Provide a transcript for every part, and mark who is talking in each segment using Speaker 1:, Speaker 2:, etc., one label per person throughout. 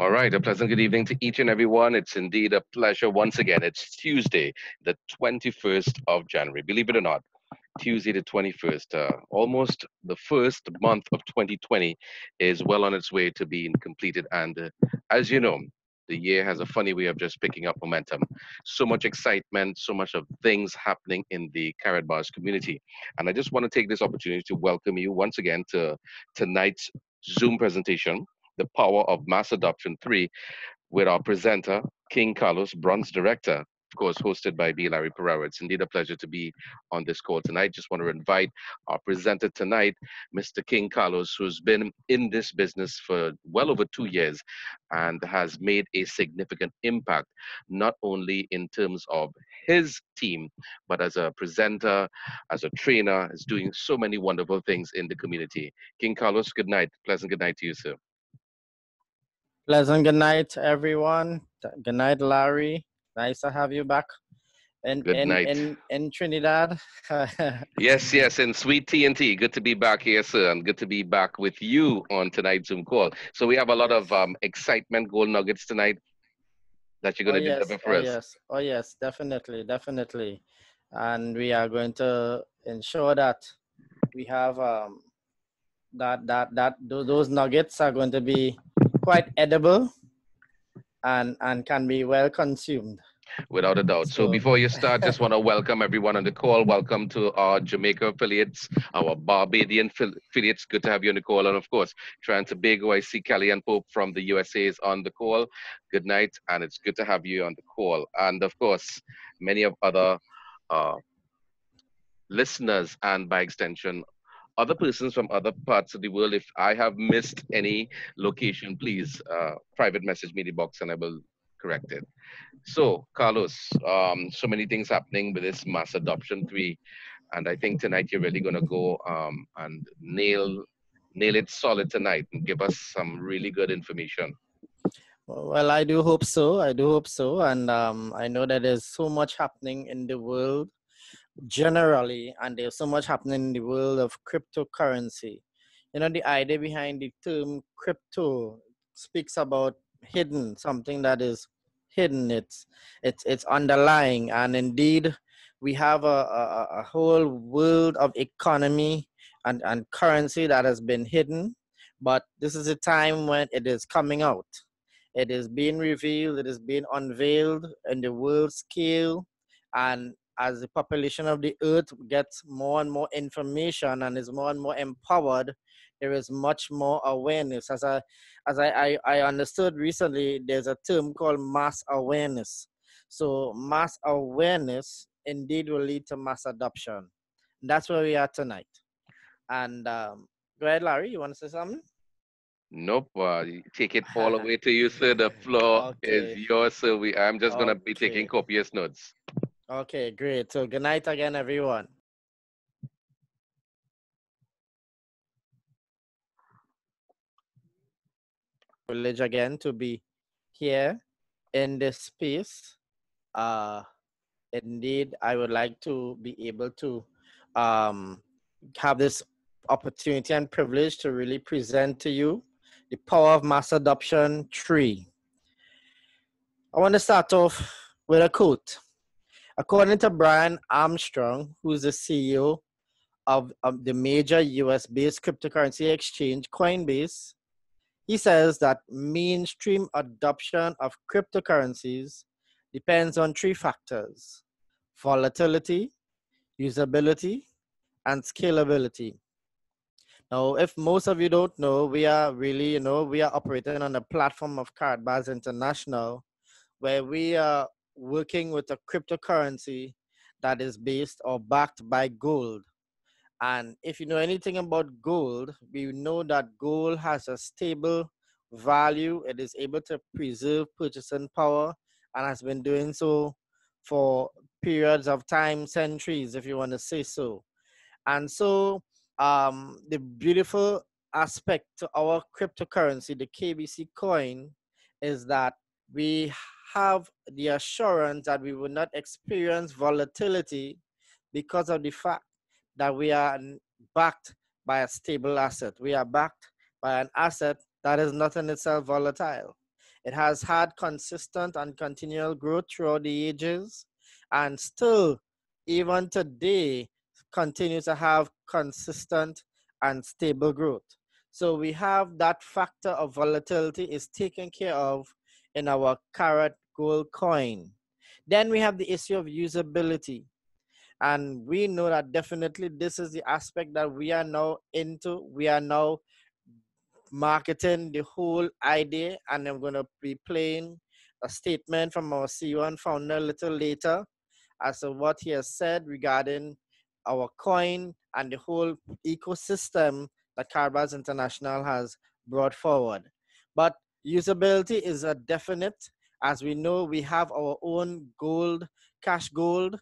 Speaker 1: All right, a pleasant good evening to each and everyone. It's indeed a pleasure once again. It's Tuesday, the 21st of January. Believe it or not, Tuesday the 21st. Uh, almost the first month of 2020 is well on its way to being completed. And uh, as you know, the year has a funny way of just picking up momentum. So much excitement, so much of things happening in the Karatbars community. And I just want to take this opportunity to welcome you once again to tonight's Zoom presentation, The Power of Mass Adoption 3, with our presenter, King Carlos, Bronze Director of course, hosted by B. Larry Pereira. It's indeed a pleasure to be on this call tonight. Just want to invite our presenter tonight, Mr. King Carlos, who's been in this business for well over two years and has made a significant impact, not only in terms of his team, but as a presenter, as a trainer, is doing so many wonderful things in the community. King Carlos, good night. Pleasant good night to you, sir.
Speaker 2: Pleasant good night, everyone. Good night, Larry. Nice to have you back. In,
Speaker 1: Good
Speaker 2: in,
Speaker 1: night.
Speaker 2: in, in Trinidad.
Speaker 1: Yes, yes, and sweet TNT. Good to be back here, sir, and good to be back with you on tonight's Zoom call. So we have a lot of um, excitement, gold nuggets tonight that you're
Speaker 2: oh
Speaker 1: going to
Speaker 2: yes,
Speaker 1: deliver for
Speaker 2: oh
Speaker 1: us.
Speaker 2: yes, oh yes, definitely, definitely. And we are going to ensure that we have um, that that that those nuggets are going to be quite edible and and can be well consumed.
Speaker 1: Without a doubt. So
Speaker 2: So-
Speaker 1: before you start, just want to welcome everyone on the call. Welcome to our Jamaica affiliates, our Barbadian affiliates. Good to have you on the call. And of course, Trying Tobago, I see Kelly and Pope from the USA is on the call. Good night, and it's good to have you on the call. And of course, many of other uh, listeners and by extension, other persons from other parts of the world. If I have missed any location, please uh, private message me the box and I will correct it. So, Carlos, um, so many things happening with this mass adoption three, and I think tonight you're really gonna go um, and nail nail it solid tonight and give us some really good information.
Speaker 2: Well, I do hope so. I do hope so. And um, I know that there's so much happening in the world generally, and there's so much happening in the world of cryptocurrency. You know, the idea behind the term crypto speaks about hidden, something that is hidden. It's it's it's underlying, and indeed, we have a, a, a whole world of economy and, and currency that has been hidden. But this is a time when it is coming out. It is being revealed, it is being unveiled in the world scale. And as the population of the earth gets more and more information and is more and more empowered, there is much more awareness. As I as I, I, I understood recently, there's a term called mass awareness. So mass awareness indeed will lead to mass adoption. That's where we are tonight. And um, go ahead, Larry. You want to say something?
Speaker 1: Nope, uh, take it all the way to you, sir. The floor is yours, sir. We, I'm just gonna be taking copious notes.
Speaker 2: Okay, great. So good night again, everyone. Privilege again to be here in this space. Uh, indeed, I would like to be able to um, have this opportunity and privilege to really present to you the power of mass adoption tree. I want to start off with a quote. According to Brian Armstrong, who's the CEO of, of the major US based cryptocurrency exchange Coinbase, he says that mainstream adoption of cryptocurrencies depends on three factors volatility, usability, and scalability. Now, if most of you don't know, we are really, you know, we are operating on the platform of Karatbars International, where we are working with a cryptocurrency that is based or backed by gold. And if you know anything about gold, we know that gold has a stable value. It is able to preserve purchasing power and has been doing so for periods of time, centuries, if you want to say so. And so, um, the beautiful aspect to our cryptocurrency, the KBC coin, is that we have the assurance that we will not experience volatility because of the fact that we are backed by a stable asset. We are backed by an asset that is not in itself volatile. It has had consistent and continual growth throughout the ages and still, even today, continues to have consistent and stable growth. So we have that factor of volatility is taken care of in our carat gold coin. Then we have the issue of usability. And we know that definitely this is the aspect that we are now into. We are now marketing the whole idea, and I'm going to be playing a statement from our CEO and founder a little later as to what he has said regarding our coin and the whole ecosystem that Karatbars International has brought forward. But usability is a definite. As we know, we have our own gold, cash gold,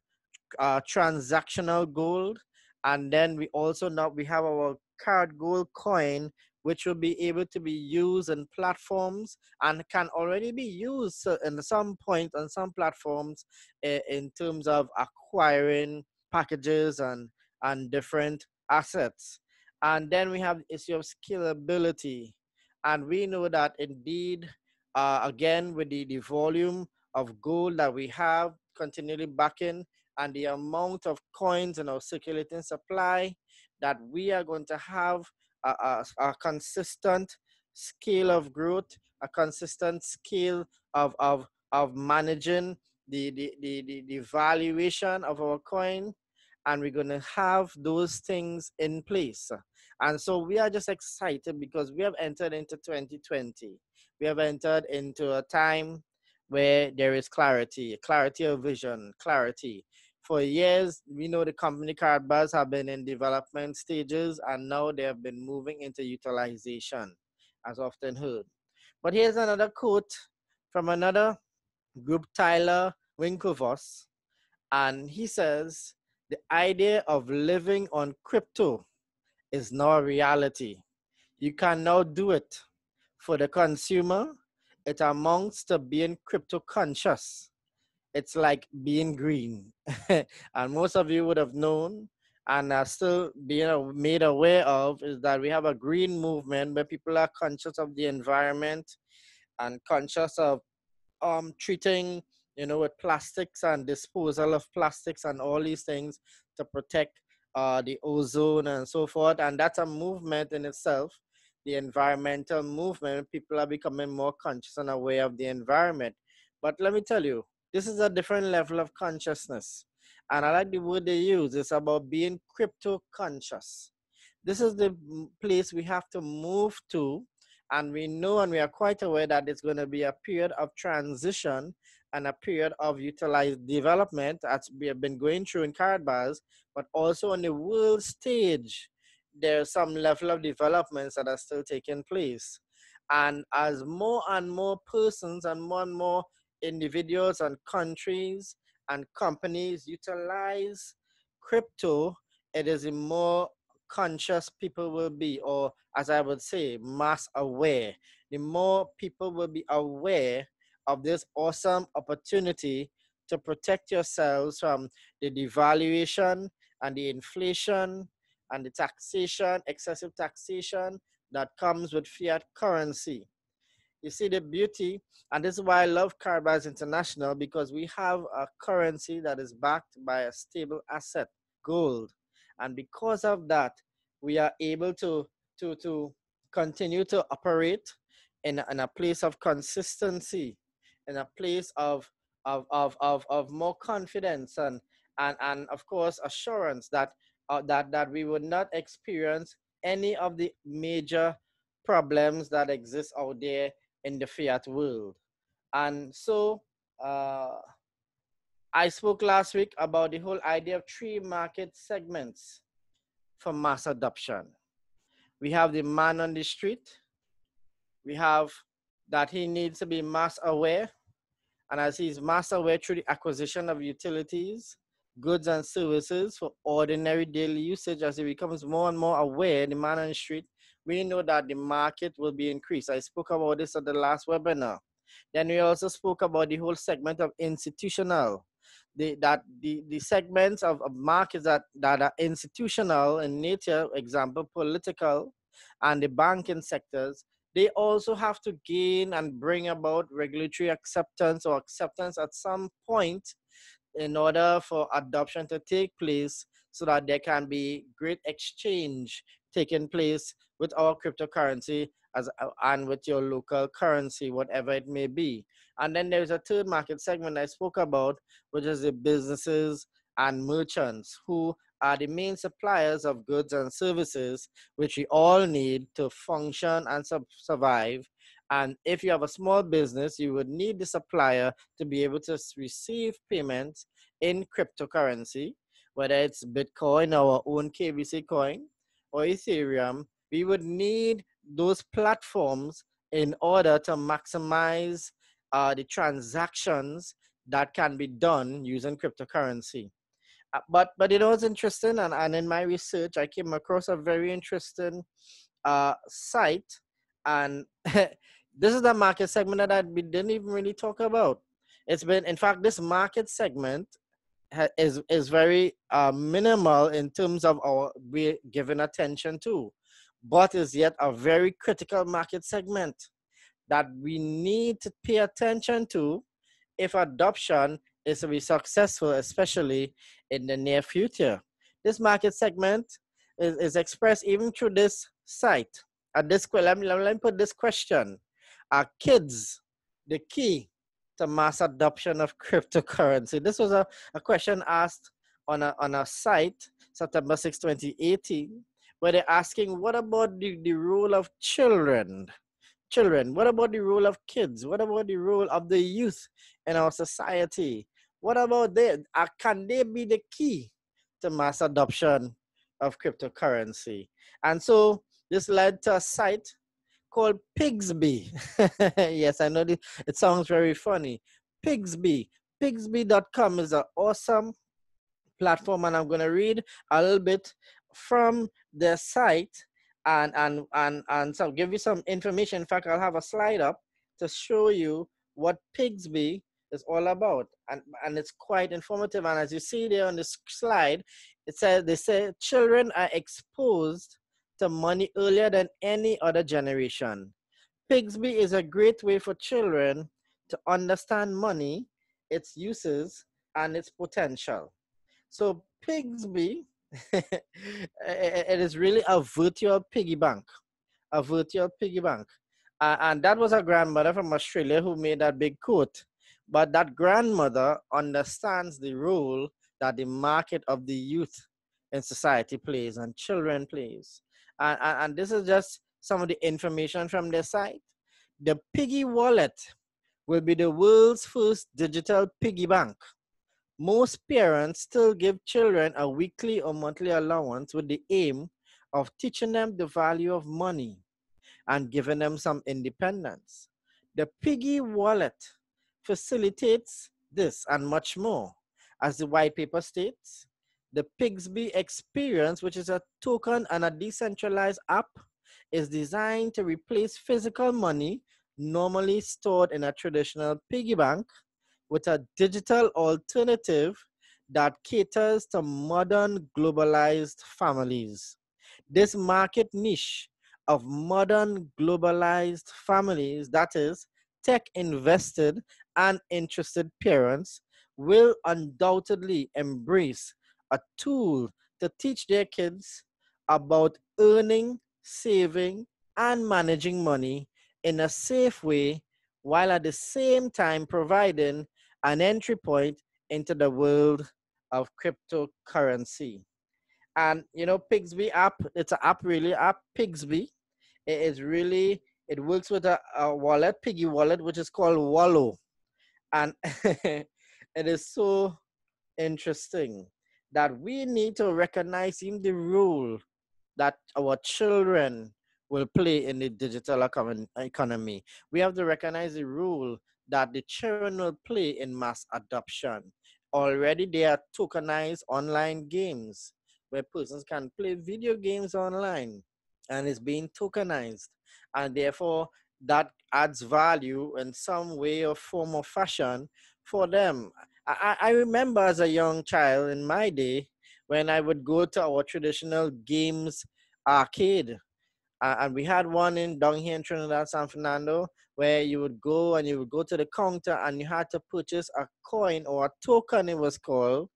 Speaker 2: uh, transactional gold, and then we also now we have our Carat gold coin, which will be able to be used in platforms and can already be used in some point on some platforms eh, in terms of acquiring packages and and different assets. And then we have the issue of scalability. And we know that indeed, uh, again, with the, the volume of gold that we have continually backing and the amount of coins in our circulating supply, that we are going to have a, a, a consistent scale of growth, a consistent scale of, of, of managing the, the, the, the, the valuation of our coin and we're going to have those things in place. And so we are just excited because we have entered into 2020. We have entered into a time where there is clarity, clarity of vision, clarity. For years, we know the company Karatbars have been in development stages and now they have been moving into utilization, as often heard. But here's another quote from another group, Tyler Winklevoss, and he says, the idea of living on crypto is now reality. You can now do it. For the consumer, it amounts to being crypto conscious. It's like being green. and most of you would have known and are still being made aware of is that we have a green movement where people are conscious of the environment and conscious of um, treating you know, with plastics and disposal of plastics and all these things to protect uh, the ozone and so forth. And that's a movement in itself, the environmental movement. People are becoming more conscious and aware of the environment. But let me tell you, this is a different level of consciousness. And I like the word they use. It's about being crypto conscious. This is the place we have to move to. And we know and we are quite aware that it's going to be a period of transition and a period of utilized development as we have been going through in Karatbars, but also on the world stage, there's some level of developments that are still taking place. And as more and more persons and more and more individuals and countries and companies utilize crypto, it is a more conscious people will be, or as I would say, mass aware. The more people will be aware of this awesome opportunity to protect yourselves from the devaluation and the inflation and the taxation, excessive taxation that comes with fiat currency. You see the beauty, and this is why I love Karatbars International because we have a currency that is backed by a stable asset, gold. And because of that, we are able to, to, to continue to operate in, in a place of consistency in a place of of of of, of more confidence and and and of course assurance that uh, that that we would not experience any of the major problems that exist out there in the fiat world. And so uh, i spoke last week about the whole idea of three market segments for mass adoption we have the man on the street we have that he needs to be mass aware and as he's mass aware through the acquisition of utilities, goods and services for ordinary daily usage, as he becomes more and more aware, the man on the street, we know that the market will be increased. I spoke about this at the last webinar. Then we also spoke about the whole segment of institutional, the, that the, the segments of, of markets that, that are institutional in nature, example, political, and the banking sectors, they also have to gain and bring about regulatory acceptance or acceptance at some point in order for adoption to take place so that there can be great exchange taking place with our cryptocurrency as uh, and with your local currency, whatever it may be. And then there's a third market segment I spoke about, which is the businesses and merchants who are the main suppliers of goods and services which we all need to function and sub- survive. And if you have a small business, you would need the supplier to be able to receive payments in cryptocurrency, whether it's Bitcoin, or our own KBC coin, or Ethereum. We would need those platforms in order to maximize uh, the transactions that can be done using cryptocurrency. Uh, but but it was interesting, and, and in my research, I came across a very interesting uh, site, and this is the market segment that I didn't even really talk about. It's been, in fact, this market segment is is very uh, minimal in terms of our we given attention to, but is yet a very critical market segment that we need to pay attention to if adoption is to be successful, especially in the near future. This market segment is, is expressed even through this site. At this, let me, let me put this question. Are kids the key to mass adoption of cryptocurrency? This was a, a question asked on a, on a site, September 6, 2018, where they're asking, what about the, the role of children? Children, what about the role of kids? What about the role of the youth in our society? What about they? Uh, can they be the key to mass adoption of cryptocurrency? And so this led to a site called Pigzbe. yes, I know this, it sounds very funny. Pigzbe. Pigzbe.com is an awesome platform, and I'm going to read a little bit from the site and and and and so give you some information. In fact, I'll have a slide up to show you what Pigzbe is all about, and and it's quite informative. And as you see there on the slide, it says they say children are exposed to money earlier than any other generation. Pigzbe is a great way for children to understand money, its uses, and its potential. So Pigzbe, it is really a virtual piggy bank, a virtual piggy bank. Uh, and that was a grandmother from Australia who made that big quote. But that grandmother understands the role that the market of the youth in society plays and children plays. And, and, and this is just some of the information from their site. The piggy wallet will be the world's first digital piggy bank. Most parents still give children a weekly or monthly allowance with the aim of teaching them the value of money and giving them some independence. The piggy wallet facilitates this and much more. As the white paper states, the Pigzbe experience, which is a token and a decentralized app, is designed to replace physical money normally stored in a traditional piggy bank with a digital alternative that caters to modern globalized families. This market niche of modern globalized families, that is, tech invested and interested parents, will undoubtedly embrace a tool to teach their kids about earning, saving, and managing money in a safe way while at the same time providing an entry point into the world of cryptocurrency. And you know, Pigzbe app, it's an app really app, Pigzbe. It is really, it works with a, a wallet, Piggy wallet, which is called Wollo. And it is so interesting that we need to recognize in the role that our children will play in the digital economy. We have to recognize the role that the children will play in mass adoption. Already there are tokenized online games where persons can play video games online and it's being tokenized. And therefore that adds value in some way or form or fashion for them. I, I remember as a young child in my day when I would go to our traditional games arcade Uh, and we had one in down here in Trinidad, San Fernando, where you would go and you would go to the counter and you had to purchase a coin or a token, it was called,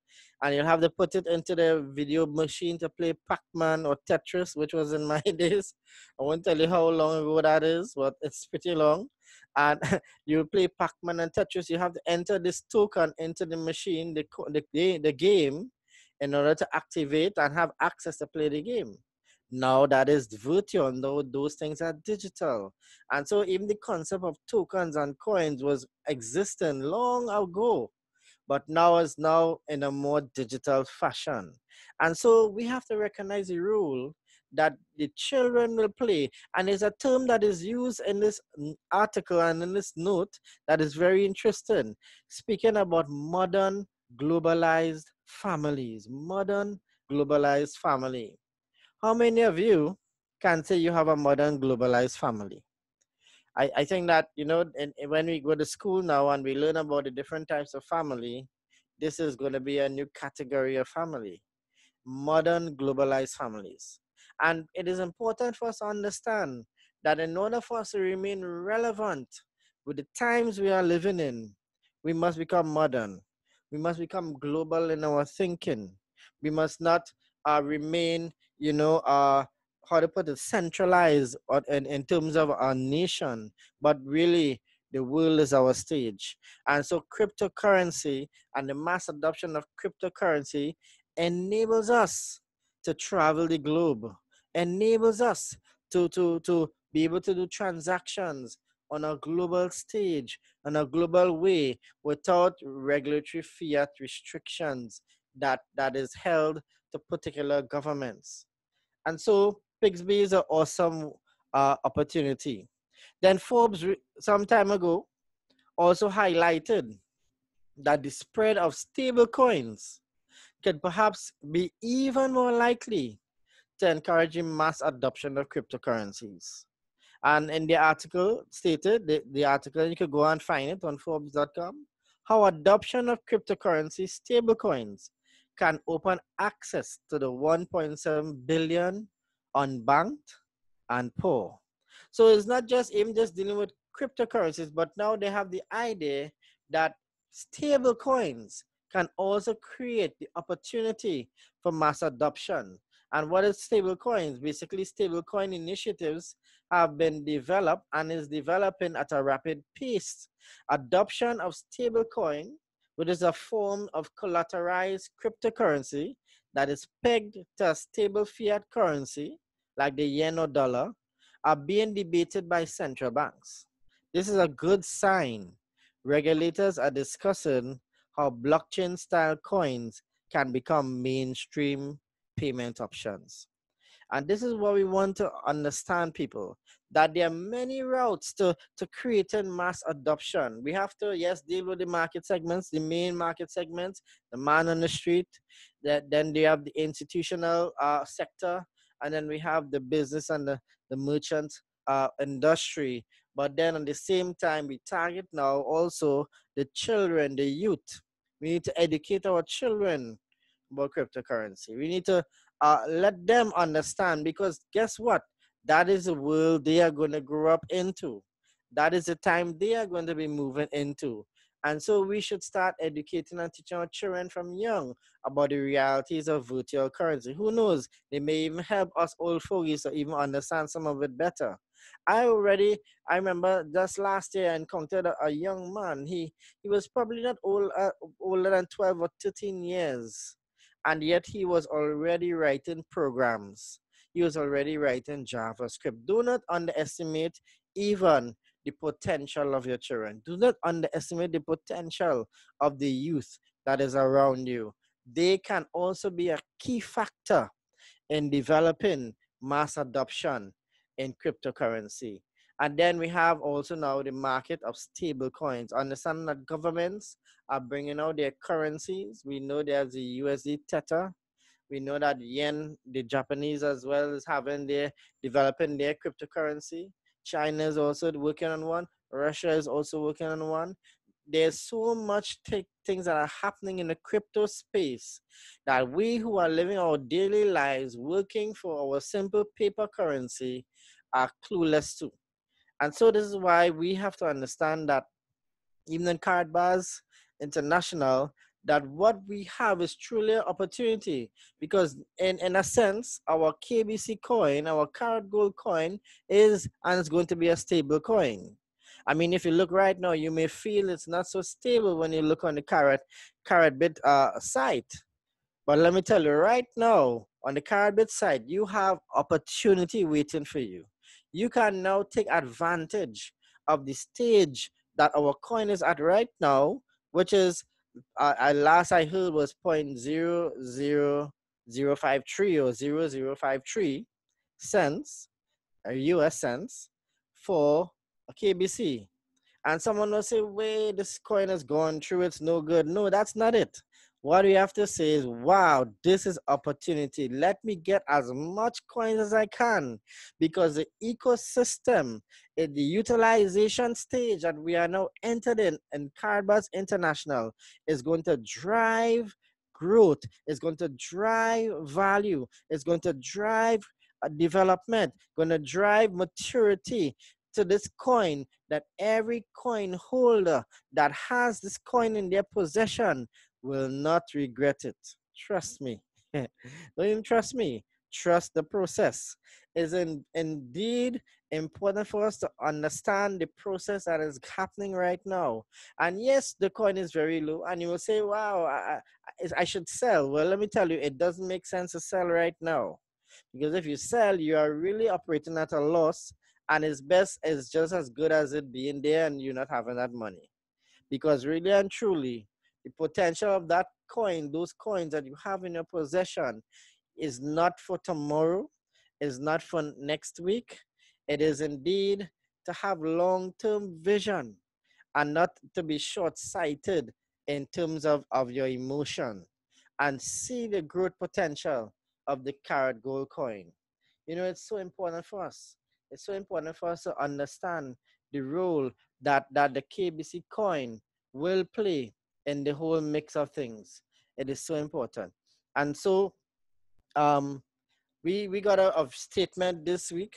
Speaker 2: and you'll have to put it into the video machine to play Pac-Man or Tetris, which was in my days. I won't tell you how long ago that is, but it's pretty long. And you play Pac-Man and Tetris, you have to enter this token into the machine, the, the, the game, in order to activate and have access to play the game. Now that is virtual, no, those things are digital. And so even the concept of tokens and coins was existing long ago but now is now in a more digital fashion. And so we have to recognize the role that the children will play. And there's a term that is used in this article and in this note that is very interesting, speaking about modern globalized families, modern globalized family. How many of you can say you have a modern globalized family? I, I think that, you know, in, when we go to school now and we learn about the different types of family, this is going to be a new category of family modern globalized families. And it is important for us to understand that in order for us to remain relevant with the times we are living in, we must become modern. We must become global in our thinking. We must not uh, remain, you know, uh, how to put it, centralized in, in terms of our nation, but really the world is our stage. And so cryptocurrency and the mass adoption of cryptocurrency enables us to travel the globe, enables us to, to, to be able to do transactions on a global stage, on a global way, without regulatory fiat restrictions that, that is held to particular governments. And so Pigzbe is an awesome uh, opportunity. Then Forbes, some time ago, also highlighted that the spread of stable coins could perhaps be even more likely to encouraging mass adoption of cryptocurrencies. And in the article stated, the, the article, you could go and find it on Forbes.com, how adoption of cryptocurrency stablecoins can open access to the 1.7 billion unbanked and poor. So it's not just even just dealing with cryptocurrencies, but now they have the idea that stable coins can also create the opportunity for mass adoption. And what is stable coins? Basically, stable coin initiatives have been developed and is developing at a rapid pace. Adoption of stable coin, which is a form of collateralized cryptocurrency that is pegged to a stable fiat currency, like the yen or dollar, are being debated by central banks. This is a good sign. Regulators are discussing how blockchain style coins can become mainstream payment options. And this is what we want to understand, people, that there are many routes to, to creating mass adoption. We have to, yes, deal with the market segments, the main market segments, the man on the street. That then they have the institutional uh, sector, and then we have the business and the, the merchant uh, industry. But then at the same time, we target now also the children, the youth. We need to educate our children about cryptocurrency. We need to uh, let them understand because guess what? That is the world they are going to grow up into. That is the time they are going to be moving into. And so we should start educating and teaching our children from young about the realities of virtual currency. Who knows? They may even help us old fogies to even understand some of it better. I already, I remember just last year I encountered a, a young man. He he was probably not old, uh, older than 12 or 13 years. And yet he was already writing programs. He was already writing JavaScript. Do not underestimate even the potential of your children. Do not underestimate the potential of the youth that is around you. They can also be a key factor in developing mass adoption in cryptocurrency. And then we have also now the market of stable coins. Understand that governments are bringing out their currencies. We know there's the USD Tether. We know that yen, the Japanese as well, is having their developing their cryptocurrency. China is also working on one. Russia is also working on one. There's so much t- things that are happening in the crypto space that we who are living our daily lives working for our simple paper currency are clueless to. And so this is why we have to understand that even in Karatbars International, that what we have is truly an opportunity because in, in a sense our kbc coin our Carat gold coin is and it's going to be a stable coin. I mean if you look right now you may feel it's not so stable when you look on the Carat Karatbit uh, site. But let me tell you right now on the Karatbit site you have opportunity waiting for you you can now take advantage of the stage that our coin is at right now which is uh, I, last I heard was point zero zero zero five three or zero zero five three cents, a US cents for a KBC. And someone will say, wait, this coin has gone through, it's no good. No, that's not it. What we have to say is, wow, this is opportunity. Let me get as much coins as I can because the ecosystem, in the utilization stage that we are now entered in, in Karatbars International, is going to drive growth, is going to drive value, is going to drive uh, development, going to drive maturity to this coin that every coin holder that has this coin in their possession will not regret it. Trust me. Don't even trust me. Trust the process. Is in, indeed important for us to understand the process that is happening right now. And yes, the coin is very low, and you will say, "Wow, I, I, should sell." Well, let me tell you, it doesn't make sense to sell right now, because if you sell, you are really operating at a loss, and its best is just as good as it being there, and you're not having that money, because really and truly, the potential of that coin, those coins that you have in your possession, is not for tomorrow, is not for next week. It is indeed to have long term vision and not to be short sighted in terms of, of your emotion and see the growth potential of the Carat gold coin. You know, it's so important for us. It's so important for us to understand the role that, that the KBC coin will play in the whole mix of things. It is so important. And so um, we, we got a, a statement this week.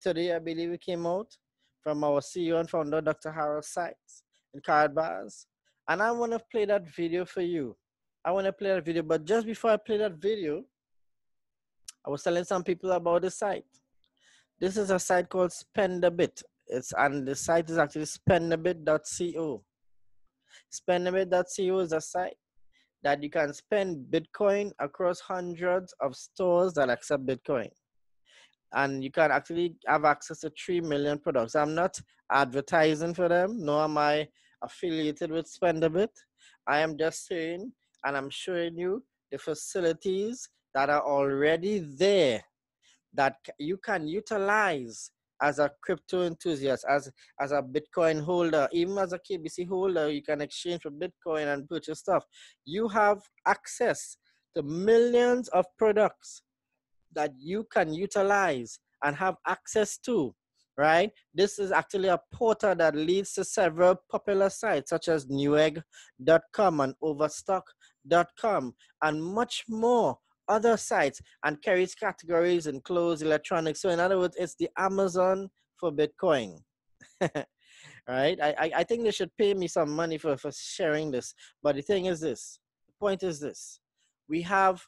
Speaker 2: Today, I believe it came out from our CEO and founder, Dr. Harald Seiz in Karatbars. And I want to play that video for you. I want to play that video, but just before I play that video, I was telling some people about the site. This is a site called Spendabit. It's and the site is actually spendabit.co. Spendabit.co is a site that you can spend Bitcoin across hundreds of stores that accept Bitcoin. And you can actually have access to 3 million products. I'm not advertising for them, nor am I affiliated with Spendabit. I am just saying, and I'm showing you the facilities that are already there that you can utilize as a crypto enthusiast, as as a Bitcoin holder, even as a KBC holder, you can exchange for Bitcoin and purchase stuff. You have access to millions of products that you can utilize and have access to, right? This is actually a portal that leads to several popular sites such as newegg.com and overstock.com and much more other sites and carries categories and clothes, electronics. So in other words, it's the Amazon for Bitcoin. right? I, I think they should pay me some money for, for sharing this. But the thing is this, the point is this. We have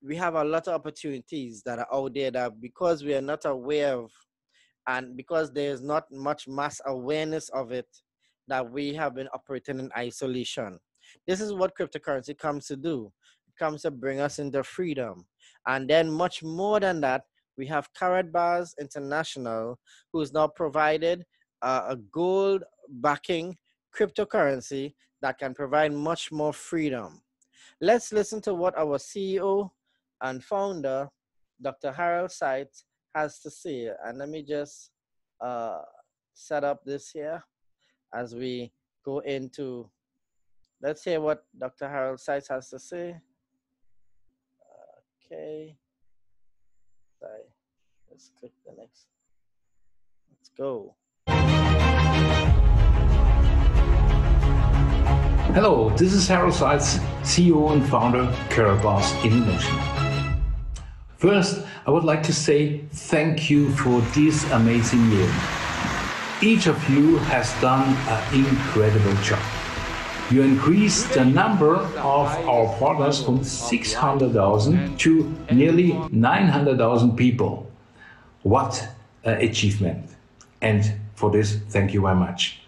Speaker 2: we have a lot of opportunities that are out there that because we are not aware of and because there's not much mass awareness of it, that we have been operating in isolation. This is what cryptocurrency comes to do comes to bring us into freedom. And then, much more than that, we have Karatbars International, who's now provided uh, a gold backing cryptocurrency that can provide much more freedom. Let's listen to what our CEO and founder, Dr. Harald Seiz, has to say. And let me just uh, set up this here as we go into, let's hear what Dr. Harald Seiz has to say. Okay. Sorry. Let's click the next. Let's go.
Speaker 3: Hello, this is Harald Seiz, CEO and founder Karatbars International. First, I would like to say thank you for this amazing year. Each of you has done an incredible job. You increase the number of our partners from 600,000 to nearly 900,000 people. What an achievement! And for this, thank you very much.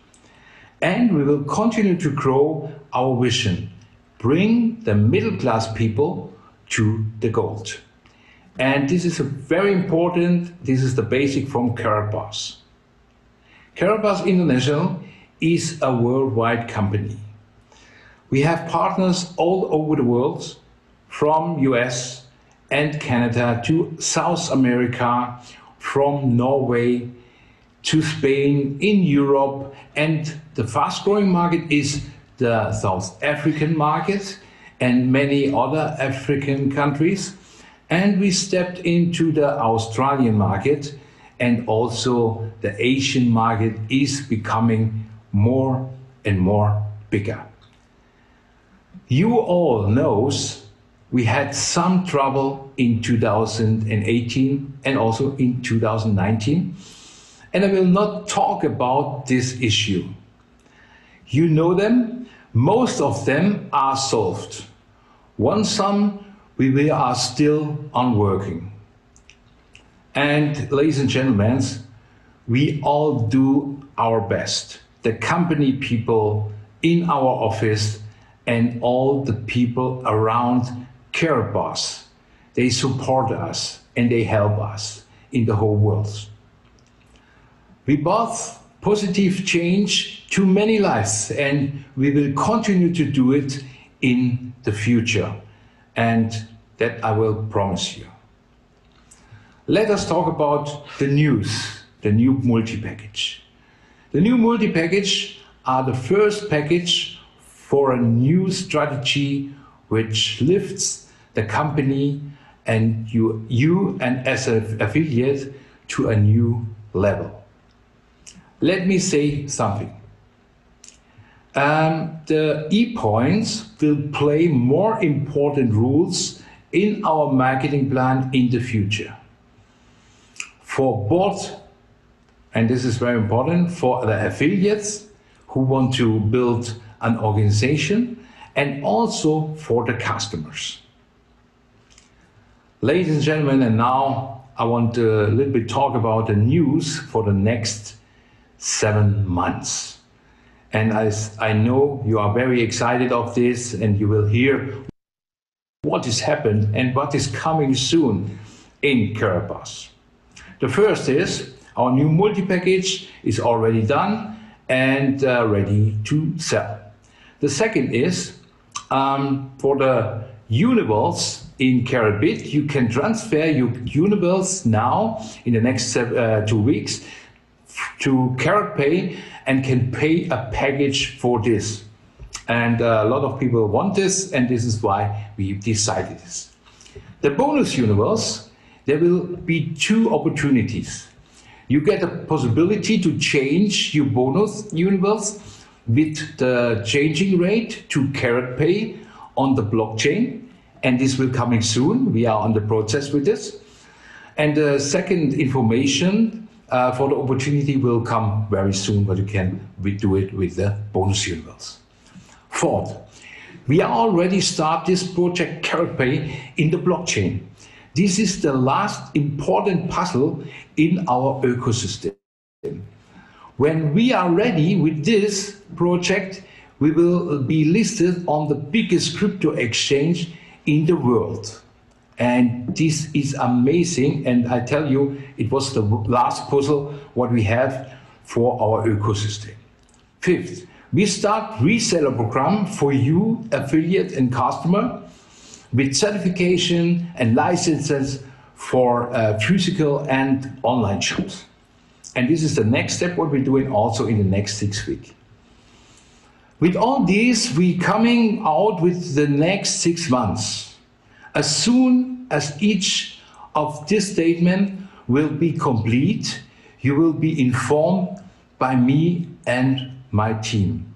Speaker 3: And we will continue to grow our vision, bring the middle class people to the gold. And this is a very important, this is the basic from Karatbars. Karatbars International is a worldwide company. We have partners all over the world, from US and Canada to South America, from Norway to Spain, in Europe, and the fast growing market is the South African market and many other African countries. And we stepped into the Australian market and also the Asian market is becoming more and more bigger. You all knows we had some trouble in 2018 and also in 2019. And I will not talk about this issue. You know them. Most of them are solved. One some we are still on working. And ladies and gentlemen, we all do our best. The company people in our office and all the people around care about us. they support us and they help us in the whole world. We brought positive change to many lives and we will continue to do it in the future. And that I will promise you. Let us talk about the news, the new multi-package. The new multi-package are the first package for a new strategy which lifts the company and you, you and as an affiliate to a new level. Let me say something. Um, the e-points will play more important roles in our marketing plan in the future. For both, and this is very important, for the affiliates who want to build an organization and also for the customers. Ladies and gentlemen, and now I want to a little bit talk about the news for the next seven months. And as I know you are very excited of this and you will hear what has happened and what is coming soon in Karatbars. The first is our new multi-package is already done and uh, ready to sell. The second is um, for the Uniballs in Karatbit, you can transfer your Uniballs now in the next uh, two weeks to KaratPay and can pay a package for this. And uh, a lot of people want this, and this is why we decided this. The bonus Uniballs, there will be two opportunities. You get a possibility to change your bonus Uniballs with the changing rate to KaratPay on the blockchain, and this will coming soon. We are on the process with this. And the second information uh, for the opportunity will come very soon, but you can do it with the bonus Uniballs. Fourth, we are already start this project KaratPay in the blockchain. This is the last important puzzle in our ecosystem. When we are ready with this project, we will be listed on the biggest crypto exchange in the world. And this is amazing. And I tell you, it was the last puzzle what we have for our ecosystem. Fifth, we start reseller program for you, affiliate and customer, with certification and licenses for uh, physical and online shops. And this is the next step, what we're doing also in the next six weeks. With all this, we coming out with the next six months as soon as each of this statement will be complete, you will be informed by me and my team.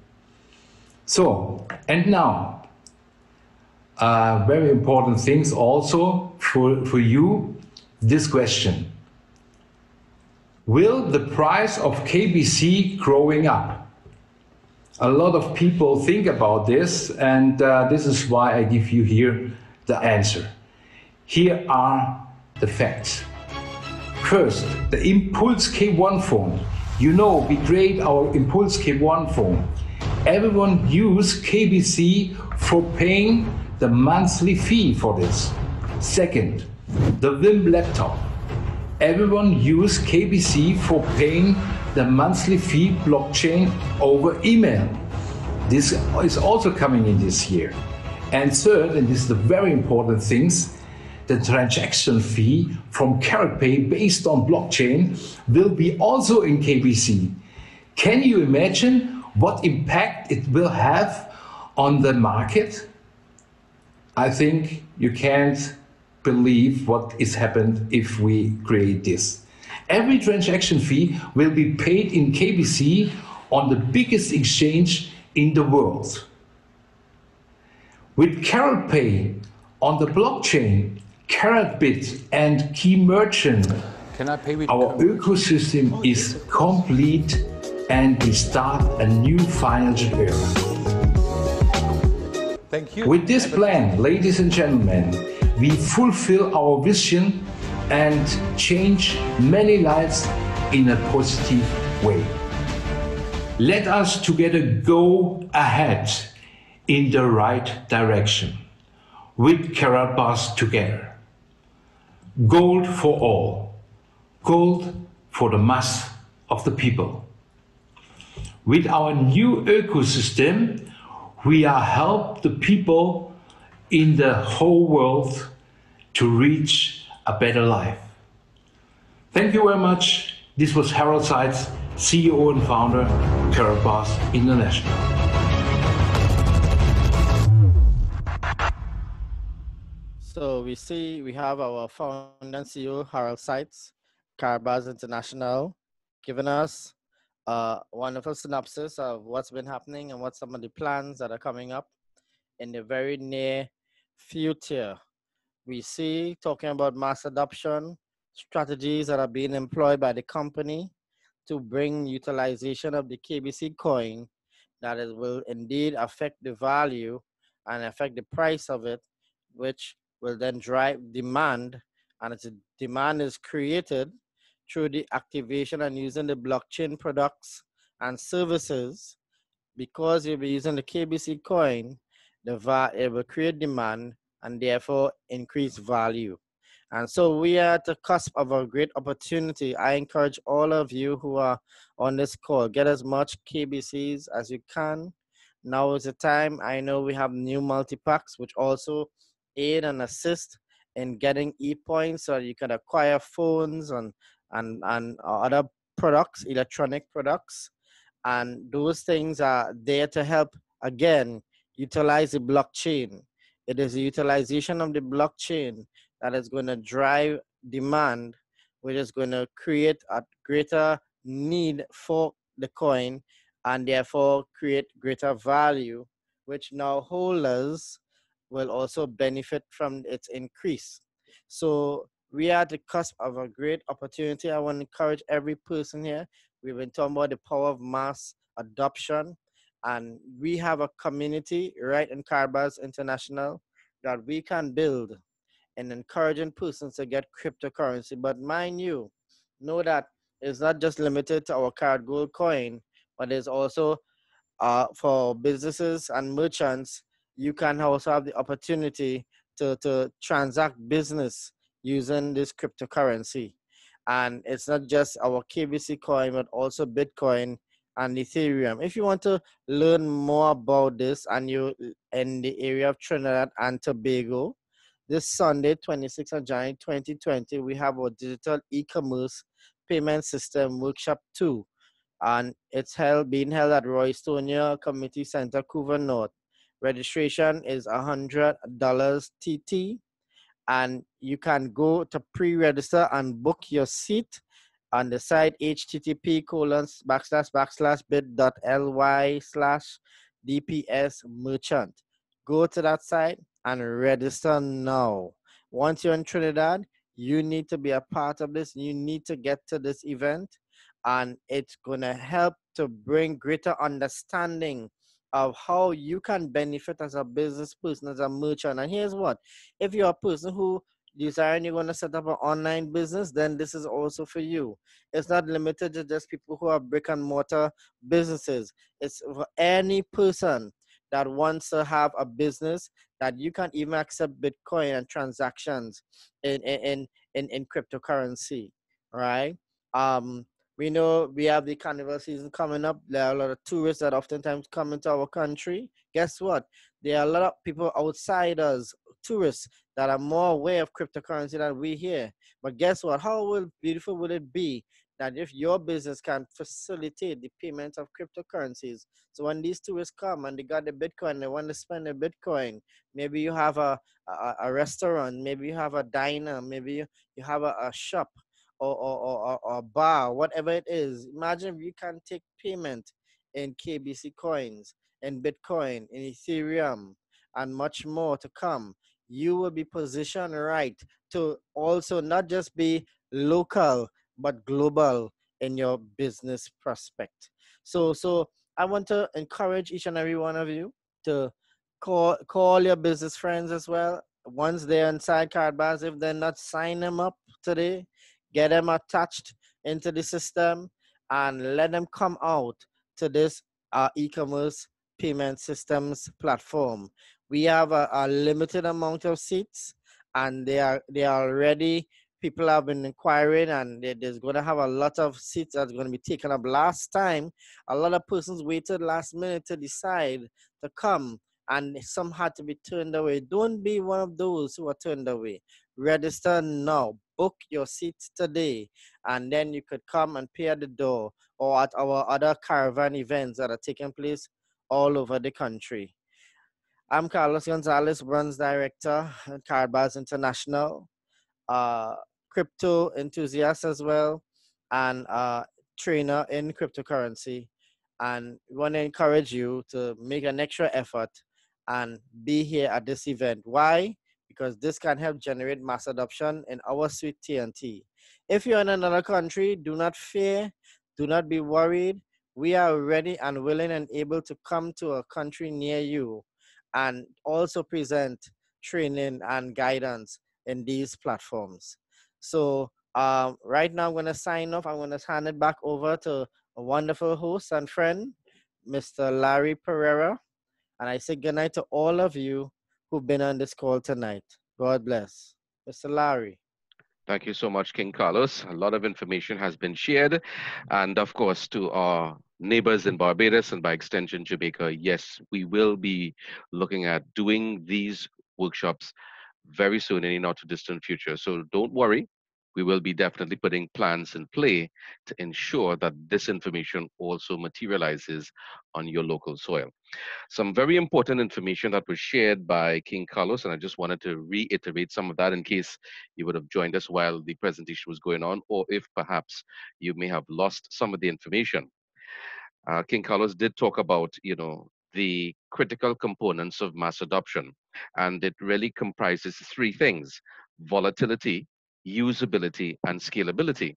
Speaker 3: So, and now, uh, very important things also for, for you this question. Will the price of KBC growing up? A lot of people think about this, and uh, this is why I give you here the answer. Here are the facts. First, the Impulse K1 phone. You know, we create our Impulse K1 phone. Everyone use KBC for paying the monthly fee for this. Second, the Vim laptop. Everyone use KBC for paying the monthly fee blockchain over email. This is also coming in this year. And third, and this is the very important things, the transaction fee from KaratPay based on blockchain will be also in KBC. Can you imagine what impact it will have on the market? I think you can't believe what is happened if we create this. Every transaction fee will be paid in KBC on the biggest exchange in the world. With KaratPay on the blockchain, KaratBit and K Merchant,
Speaker 4: Can I pay with
Speaker 3: our ecosystem is complete and we start a new financial era.
Speaker 4: Thank you.
Speaker 3: With this plan, ladies and gentlemen, we fulfill our vision and change many lives in a positive way. Let us together go ahead in the right direction with Karatbars together. Gold for all, gold for the mass of the people. With our new ecosystem, we are help the people in the whole world to reach a better life. Thank you very much. This was Harald Seiz, CEO and founder, Karatbars International.
Speaker 2: So we see we have our founder and CEO Harald Seiz, Karatbars International, giving us a wonderful synopsis of what's been happening and what some of the plans that are coming up in the very near future. We see talking about mass adoption, strategies that are being employed by the company to bring utilization of the KBC coin that it will indeed affect the value and affect the price of it, which will then drive demand. And its a demand is created through the activation and using the blockchain products and services. Because you'll be using the KBC coin, the va- it will create demand and therefore increase value. And so we are at the cusp of a great opportunity. I encourage all of you who are on this call, get as much KBCs as you can. Now is the time. I know we have new multi-packs, which also aid and assist in getting e-points so you can acquire phones and, and, and other products, electronic products. And those things are there to help, again, utilize the blockchain. It is the utilization of the blockchain that is going to drive demand, which is going to create a greater need for the coin and therefore create greater value, which now holders will also benefit from its increase. So we are at the cusp of a great opportunity. I want to encourage every person here. We've been talking about the power of mass adoption, and we have a community right in Karatbars International that we can build and encouraging persons to get cryptocurrency. But mind you, know that it's not just limited to our Carat gold coin, but it's also uh, for businesses and merchants, you can also have the opportunity to, to transact business using this cryptocurrency. And it's not just our KBC coin, but also Bitcoin and Ethereum. If you want to learn more about this and you in the area of Trinidad and Tobago, this Sunday, 26th of January 2020, we have our digital e-commerce payment system workshop 2 and it's held being held at Roystonia Community Center, Couva North. Registration is $100 TT and you can go to pre-register and book your seat on the site http colon backslash backslash bit.ly slash dps merchant. Go to that site and register now. Once you're in Trinidad, you need to be a part of this. You need to get to this event, and it's going to help to bring greater understanding of how you can benefit as a business person, as a merchant. And here's what if you're a person who desiring you're going to set up an online business, then this is also for you. It's not limited to just people who have brick and mortar businesses, it's for any person that wants to have a business that you can even accept Bitcoin and transactions in in in, in cryptocurrency, right? Um, we know we have the carnival season coming up. There are a lot of tourists that oftentimes come into our country. Guess what? There are a lot of people outsiders, tourists that are more aware of cryptocurrency than we here. But guess what? How will beautiful will it be that if your business can facilitate the payment of cryptocurrencies, so when these tourists come and they got the Bitcoin, they want to spend the Bitcoin, maybe you have a, a, a restaurant, maybe you have a diner, maybe you, you have a, a shop or, or, or, or, bar, whatever it is. Imagine if you can take payment in KBC coins, in Bitcoin, in Ethereum, and much more to come. You will be positioned right to also not just be local but global in your business prospect. So, so I want to encourage each and every one of you to call call your business friends as well. Once they're inside Karatbars, if they're not, sign them up today get them attached into the system and let them come out to this uh, e-commerce payment systems platform. We have a, a, limited amount of seats and they are they are already people have been inquiring and there's going to have a lot of seats that's going to be taken up. Last time a lot of persons waited last minute to decide to come and some had to be turned away. Don't be one of those who are turned away. Register now. Book your seats today and then you could come and pay at the door or at our other caravan events that are taking place all over the country. I'm Carlos Gonzalez, Bronze Director at Karatbars International, uh, crypto enthusiast as well, and uh, trainer in cryptocurrency. And we want to encourage you to make an extra effort and be here at this event. Why? because this can help generate mass adoption in our sweet TNT. If you're in another country, do not fear, do not be worried. We are ready and willing and able to come to a country near you and also present training and guidance in these platforms. So um, right now I'm going to sign off. I'm going to hand it back over to a wonderful host and friend, Mr. Larry Pereira. And I say goodnight to all of you who've been on this call tonight. God bless. Mr. Larry.
Speaker 1: Thank you so much, King Carlos. A lot of information has been shared. And of course, to our neighbors in Barbados and by extension, Jamaica, yes, we will be looking at doing these workshops very soon in a not too distant future. So don't worry. We will be definitely putting plans in play to ensure that this information also materializes on your local soil some very important information that was shared by King Carlos, and I just wanted to reiterate some of that in case you would have joined us while the presentation was going on, or if perhaps you may have lost some of the information. Uh, King Carlos did talk about, you know, the critical components of mass adoption, and it really comprises three things: volatility, usability, and scalability.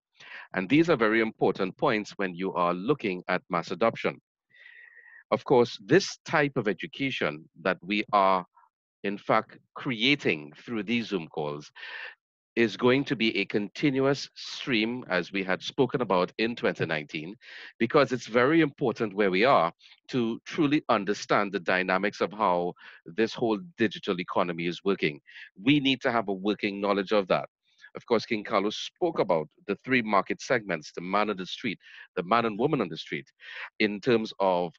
Speaker 1: And these are very important points when you are looking at mass adoption. Of course, this type of education that we are, in fact, creating through these Zoom calls is going to be a continuous stream, as we had spoken about in 2019, because it's very important where we are to truly understand the dynamics of how this whole digital economy is working. We need to have a working knowledge of that. Of course, King Carlos spoke about the three market segments the man on the street, the man and woman on the street, in terms of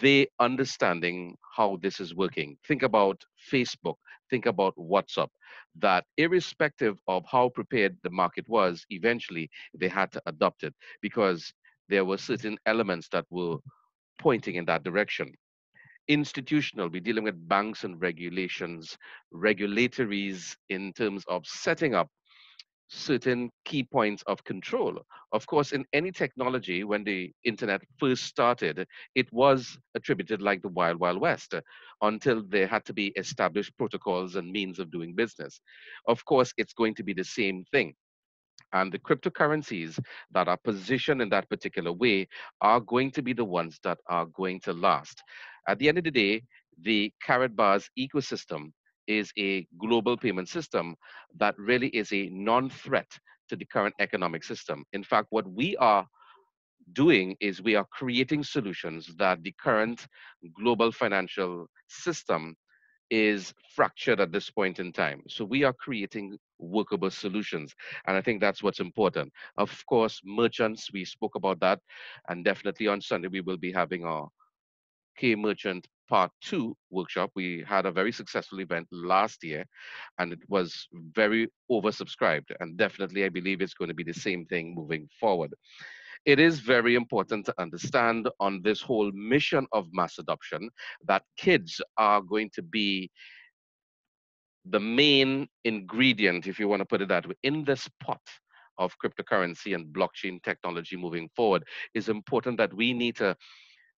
Speaker 1: they understanding how this is working. Think about Facebook, think about WhatsApp, that irrespective of how prepared the market was, eventually they had to adopt it because there were certain elements that were pointing in that direction. Institutional, we're dealing with banks and regulations, regulatories in terms of setting up certain key points of control. Of course, in any technology, when the internet first started, it was attributed like the Wild Wild West until there had to be established protocols and means of doing business. Of course, it's going to be the same thing. And the cryptocurrencies that are positioned in that particular way are going to be the ones that are going to last. At the end of the day, the Karatbars ecosystem is a global payment system that really is a non-threat to the current economic system. In fact, what we are doing is we are creating solutions that the current global financial system is fractured at this point in time. So we are creating workable solutions. And I think that's what's important. Of course, merchants, we spoke about that. And definitely on Sunday, we will be having our K Merchant Part 2 workshop. We had a very successful event last year and it was very oversubscribed. And definitely, I believe it's going to be the same thing moving forward. It is very important to understand on this whole mission of mass adoption that kids are going to be the main ingredient, if you want to put it that way, in this pot of cryptocurrency and blockchain technology moving forward is important that we need to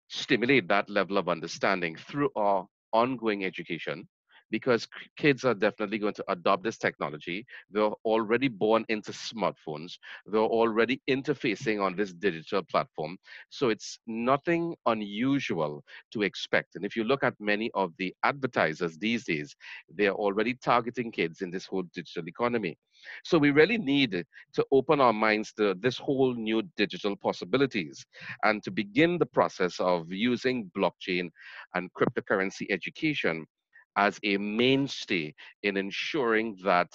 Speaker 1: stimulate that level of understanding through our ongoing education because kids are definitely going to adopt this technology. They're already born into smartphones. They're already interfacing on this digital platform. So it's nothing unusual to expect. And if you look at many of the advertisers these days, they're already targeting kids in this whole digital economy. So we really need to open our minds to this whole new digital possibilities and to begin the process of using blockchain and cryptocurrency education as a mainstay in ensuring that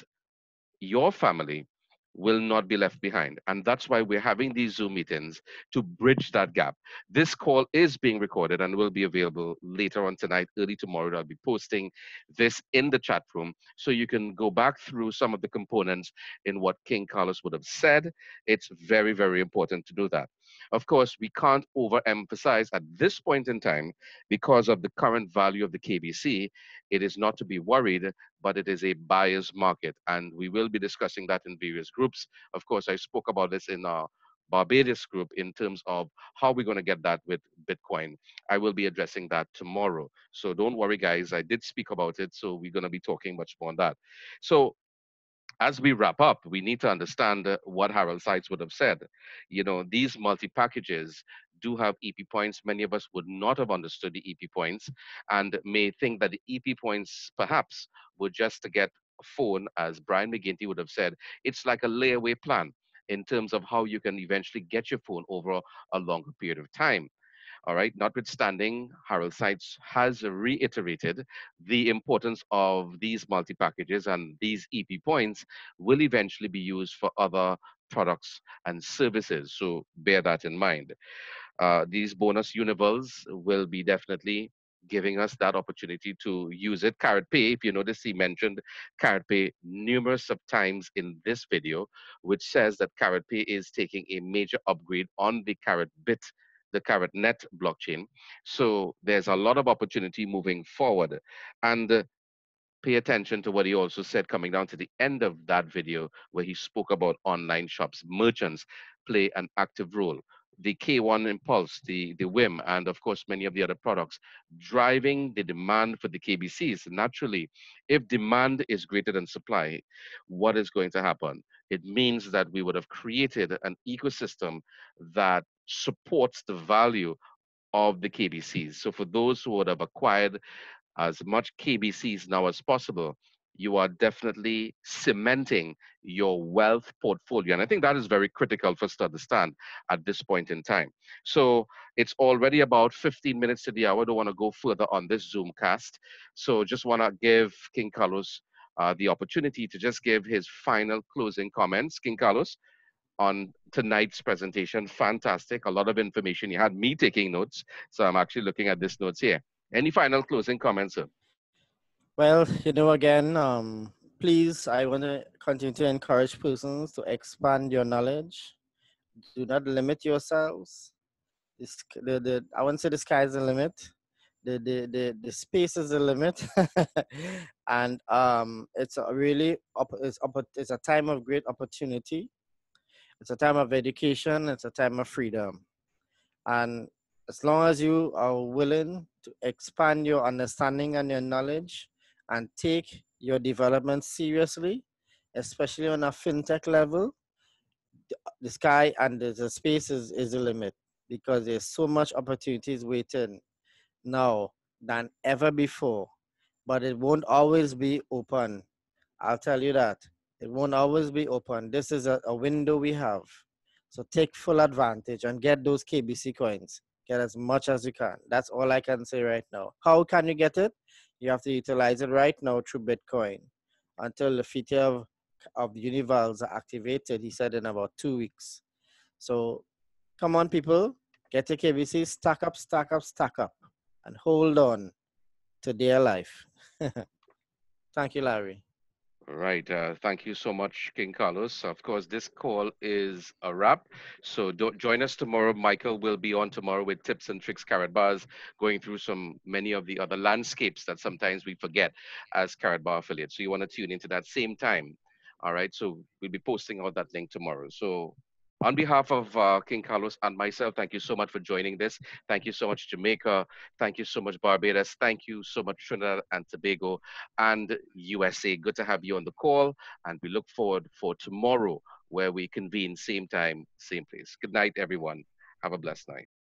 Speaker 1: your family will not be left behind. And that's why we're having these Zoom meetings to bridge that gap. This call is being recorded and will be available later on tonight, early tomorrow. I'll be posting this in the chat room so you can go back through some of the components in what King Carlos would have said. It's very, very important to do that. Of course, we can't overemphasize at this point in time because of the current value of the KBC. It is not to be worried, but it is a buyer's market. And we will be discussing that in various groups. Of course, I spoke about this in our Barbados group in terms of how we're going to get that with Bitcoin. I will be addressing that tomorrow. So don't worry, guys. I did speak about it. So we're going to be talking much more on that. So as we wrap up, we need to understand uh, what Harald Seiz would have said. You know, these multi packages do have EP points. Many of us would not have understood the EP points and may think that the EP points perhaps were just to get a phone, as Brian McGinty would have said. It's like a layaway plan in terms of how you can eventually get your phone over a longer period of time. All right, notwithstanding, Harald Seiz has reiterated the importance of these multi-packages and these EP points will eventually be used for other products and services. So bear that in mind. Uh, these bonus universals will be definitely giving us that opportunity to use it. KaratPay, if you notice, he mentioned KaratPay numerous of times in this video, which says that KaratPay is taking a major upgrade on the Carrot Bit the Carrot Net blockchain. So there's a lot of opportunity moving forward. And uh, pay attention to what he also said coming down to the end of that video where he spoke about online shops. Merchants play an active role. The K1 Impulse, the, the WIM, and of course many of the other products, driving the demand for the KBCs. Naturally, if demand is greater than supply, what is going to happen? It means that we would have created an ecosystem that supports the value of the KBCs. So for those who would have acquired as much KBCs now as possible, you are definitely cementing your wealth portfolio. And I think that is very critical for us to understand at this point in time. So it's already about 15 minutes to the hour. I don't want to go further on this Zoom cast. So just want to give King Carlos uh, the opportunity to just give his final closing comments. King Carlos, on tonight's presentation. Fantastic. A lot of information. You had me taking notes. So I'm actually looking at this notes here. Any final closing comments, sir?
Speaker 2: Well, you know, again, um, please, I want to continue to encourage persons to expand your knowledge. Do not limit yourselves. This, the, the, I won't say the sky is the limit. the the the, the space is the limit and um it's a really it's, it's a time of great opportunity it's a time of education it's a time of freedom and as long as you are willing to expand your understanding and your knowledge and take your development seriously especially on a fintech level the sky and the space is, is the limit because there's so much opportunities waiting now than ever before, but it won't always be open. I'll tell you that. It won't always be open. This is a, a window we have. So take full advantage and get those KBC coins. Get as much as you can. That's all I can say right now. How can you get it? You have to utilize it right now through Bitcoin until the feature of, of Univals are activated, he said in about two weeks. So come on, people, get your KBC, stack up, stack up, stack up and hold on to their life. Thank you, Larry.
Speaker 1: Right. Uh, thank you so much, King Carlos. Of course, this call is a wrap. So don't join us tomorrow. Michael will be on tomorrow with tips and tricks Karatbars, going through some many of the other landscapes that sometimes we forget as Karatbar affiliates. So you want to tune into that same time. All right. So we'll be posting out that link tomorrow. So on behalf of uh, King Carlos and myself, thank you so much for joining this. Thank you so much, Jamaica. Thank you so much, Barbados. Thank you so much, Trinidad and Tobago and USA. Good to have you on the call. And we look forward for tomorrow where we convene same time, same place. Good night, everyone. Have a blessed night.